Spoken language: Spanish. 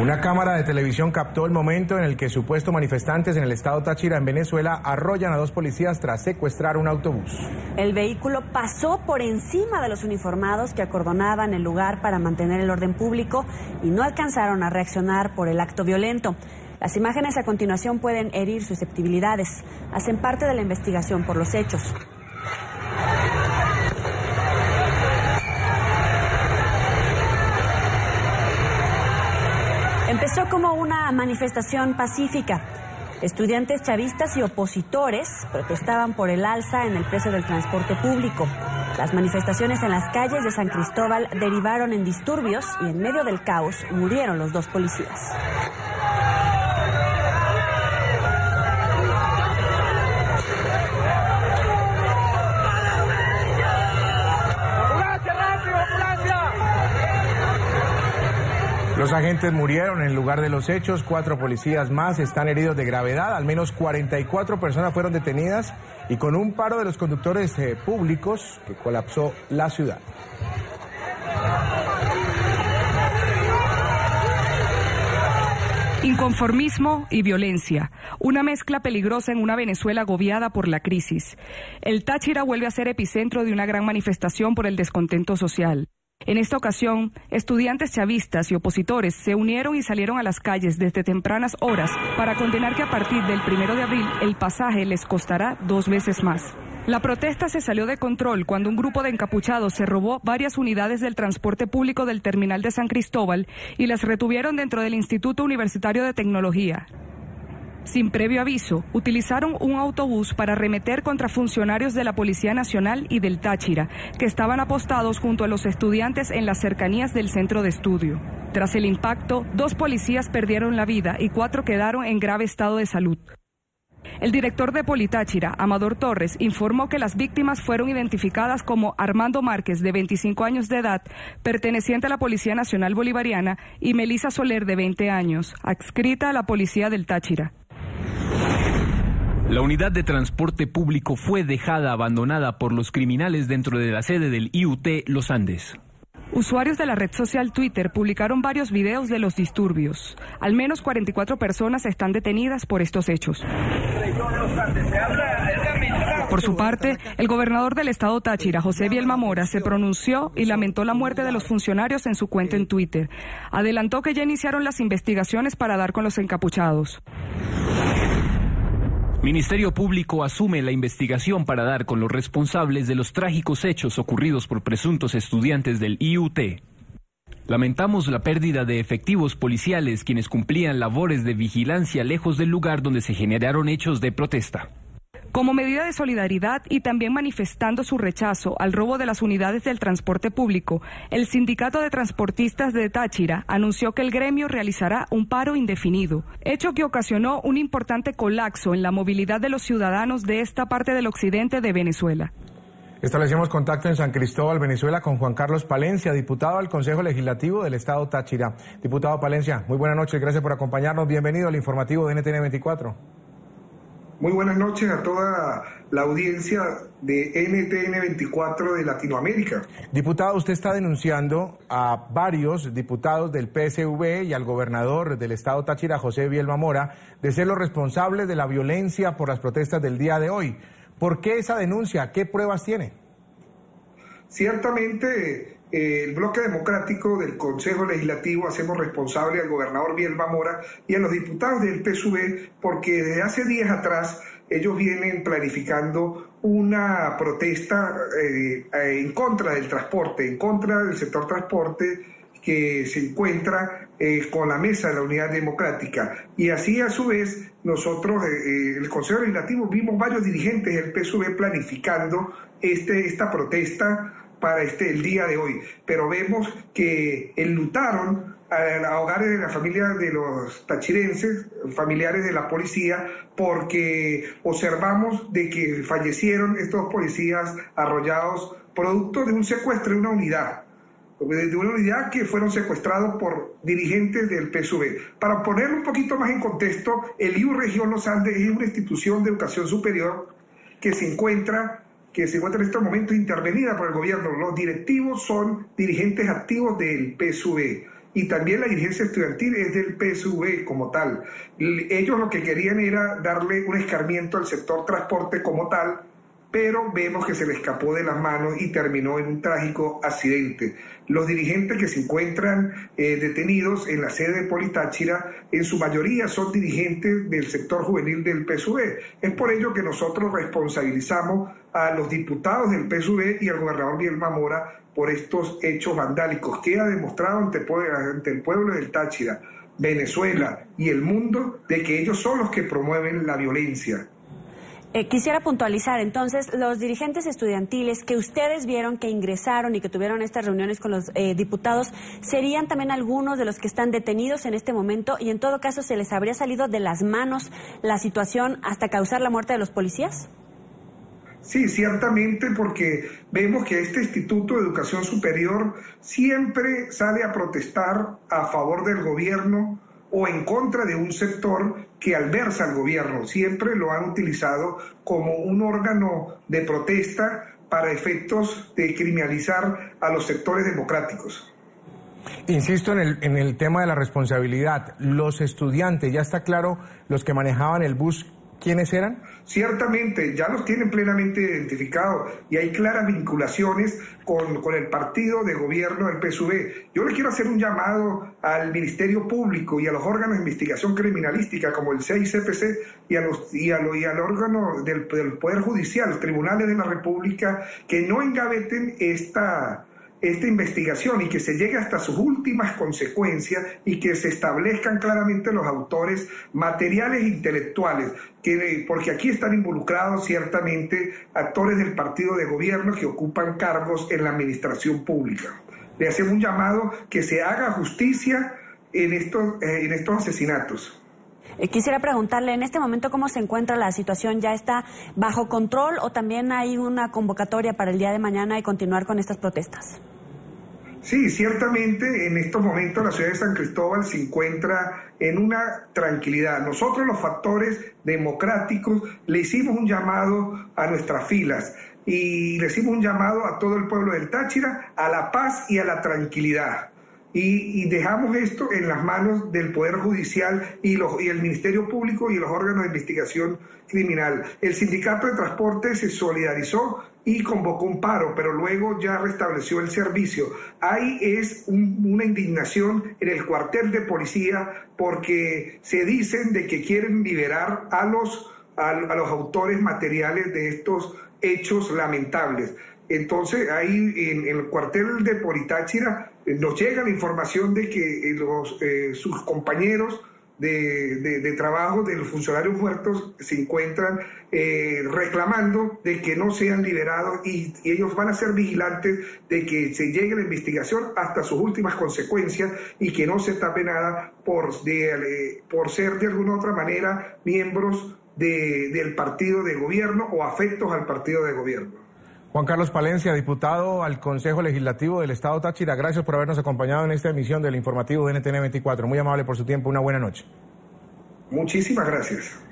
Una cámara de televisión captó el momento en el que supuestos manifestantes en el estado Táchira, en Venezuela, arrollan a dos policías tras secuestrar un autobús. El vehículo pasó por encima de los uniformados que acordonaban el lugar para mantener el orden público y no alcanzaron a reaccionar por el acto violento. Las imágenes a continuación pueden herir susceptibilidades. Hacen parte de la investigación por los hechos. Como una manifestación pacífica. Estudiantes chavistas y opositores protestaban por el alza en el precio del transporte público. Las manifestaciones en las calles de San Cristóbal derivaron en disturbios y en medio del caos murieron los dos policías. Agentes murieron en el lugar de los hechos, cuatro policías más están heridos de gravedad, al menos 44 personas fueron detenidas y con un paro de los conductores eh, públicos que colapsó la ciudad. Inconformismo y violencia, una mezcla peligrosa en una Venezuela agobiada por la crisis. El Táchira vuelve a ser epicentro de una gran manifestación por el descontento social. En esta ocasión, estudiantes chavistas y opositores se unieron y salieron a las calles desde tempranas horas para condenar que a partir del primero de abril el pasaje les costará dos veces más. La protesta se salió de control cuando un grupo de encapuchados se robó varias unidades del transporte público del terminal de San Cristóbal y las retuvieron dentro del Instituto Universitario de Tecnología. Sin previo aviso, utilizaron un autobús para arremeter contra funcionarios de la Policía Nacional y del Táchira, que estaban apostados junto a los estudiantes en las cercanías del centro de estudio. Tras el impacto, dos policías perdieron la vida y cuatro quedaron en grave estado de salud. El director de Politáchira, Amador Torres, informó que las víctimas fueron identificadas como Armando Márquez, de 25 años de edad, perteneciente a la Policía Nacional Bolivariana, y Melisa Soler, de 20 años, adscrita a la Policía del Táchira. La unidad de transporte público fue dejada abandonada por los criminales dentro de la sede del IUT Los Andes. Usuarios de la red social Twitter publicaron varios videos de los disturbios. Al menos 44 personas están detenidas por estos hechos. Por su parte, el gobernador del estado Táchira, José Bielma Mora, se pronunció y lamentó la muerte de los funcionarios en su cuenta en Twitter. Adelantó que ya iniciaron las investigaciones para dar con los encapuchados. Ministerio Público asume la investigación para dar con los responsables de los trágicos hechos ocurridos por presuntos estudiantes del IUT. Lamentamos la pérdida de efectivos policiales quienes cumplían labores de vigilancia lejos del lugar donde se generaron hechos de protesta. Como medida de solidaridad y también manifestando su rechazo al robo de las unidades del transporte público, el Sindicato de Transportistas de Táchira anunció que el gremio realizará un paro indefinido, hecho que ocasionó un importante colapso en la movilidad de los ciudadanos de esta parte del occidente de Venezuela. Establecemos contacto en San Cristóbal, Venezuela, con Juan Carlos Palencia, diputado al Consejo Legislativo del Estado Táchira. Diputado Palencia, muy buenas noches, gracias por acompañarnos. Bienvenido al informativo de NTN 24. Muy buenas noches a toda la audiencia de NTN 24 de Latinoamérica. Diputado, usted está denunciando a varios diputados del PSV y al gobernador del estado Táchira, José Bielma Mora, de ser los responsables de la violencia por las protestas del día de hoy. ¿Por qué esa denuncia? ¿Qué pruebas tiene? Ciertamente el bloque democrático del Consejo Legislativo hacemos responsable al gobernador Bielba Mora y a los diputados del PSUV porque desde hace días atrás ellos vienen planificando una protesta eh, en contra del transporte, en contra del sector transporte que se encuentra eh, con la mesa de la unidad democrática. Y así a su vez nosotros, eh, el Consejo Legislativo, vimos varios dirigentes del PSUV planificando este, esta protesta para este, el día de hoy. Pero vemos que enlutaron a, hogares de la familia de los tachirenses, familiares de la policía, porque observamos de que fallecieron estos policías arrollados producto de un secuestro de una unidad de una unidad que fueron secuestrados por dirigentes del PSUV. Para poner un poquito más en contexto, el IU Región Los Andes es una institución de educación superior que se encuentra que se encuentra en este momento intervenida por el gobierno. Los directivos son dirigentes activos del PSUV y también la dirigencia estudiantil es del PSV como tal. Ellos lo que querían era darle un escarmiento al sector transporte como tal, pero vemos que se le escapó de las manos y terminó en un trágico accidente. Los dirigentes que se encuentran eh, detenidos en la sede de Politáchira, en su mayoría son dirigentes del sector juvenil del PSUV. Es por ello que nosotros responsabilizamos a los diputados del PSUV y al gobernador Miguel Mamora por estos hechos vandálicos. que ha demostrado ante, ante el pueblo del Táchira, Venezuela y el mundo de que ellos son los que promueven la violencia? Eh, quisiera puntualizar entonces los dirigentes estudiantiles que ustedes vieron que ingresaron y que tuvieron estas reuniones con los eh, diputados, ¿serían también algunos de los que están detenidos en este momento y en todo caso se les habría salido de las manos la situación hasta causar la muerte de los policías? Sí, ciertamente, porque vemos que este Instituto de Educación Superior siempre sale a protestar a favor del gobierno o en contra de un sector que alberza al gobierno. Siempre lo han utilizado como un órgano de protesta para efectos de criminalizar a los sectores democráticos. Insisto en el, en el tema de la responsabilidad. Los estudiantes, ya está claro, los que manejaban el bus ¿Quiénes eran? Ciertamente, ya los tienen plenamente identificados y hay claras vinculaciones con, con, el partido de gobierno del PSUV. Yo le quiero hacer un llamado al Ministerio Público y a los órganos de investigación criminalística como el CICPC y, a los, y, a y al órgano del, del Poder Judicial, tribunales de la República, que no engaveten esta esta investigación y que se llegue hasta sus últimas consecuencias y que se establezcan claramente los autores materiales e intelectuales, que, porque aquí están involucrados ciertamente actores del partido de gobierno que ocupan cargos en la administración pública. Le hacemos un llamado que se haga justicia en estos, eh, en estos asesinatos. Eh, quisiera preguntarle, en este momento, ¿cómo se encuentra la situación? ¿Ya está bajo control o también hay una convocatoria para el día de mañana y continuar con estas protestas? Sí, ciertamente en estos momentos la ciudad de San Cristóbal se encuentra en una tranquilidad. Nosotros los factores democráticos le hicimos un llamado a nuestras filas y le hicimos un llamado a todo el pueblo del Táchira a la paz y a la tranquilidad. Y, dejamos esto en las manos del Poder Judicial y, los, y el Ministerio Público y los órganos de investigación criminal. El Sindicato de Transporte se solidarizó y convocó un paro, pero luego ya restableció el servicio. Ahí es una indignación en el cuartel de policía porque se dicen de que quieren liberar a los, a, los autores materiales de estos hechos lamentables. Entonces, ahí en, el cuartel de Politáchira nos llega la información de que eh, los, eh, sus compañeros de, trabajo de los funcionarios muertos se encuentran eh, reclamando de que no sean liberados y, ellos van a ser vigilantes de que se llegue la investigación hasta sus últimas consecuencias y que no se tape nada por, eh, por ser de alguna otra manera miembros del partido de gobierno o afectos al partido de gobierno. Juan Carlos Palencia, diputado al Consejo Legislativo del Estado Táchira, gracias por habernos acompañado en esta emisión del informativo de NTN 24. Muy amable por su tiempo, una buena noche. Muchísimas gracias.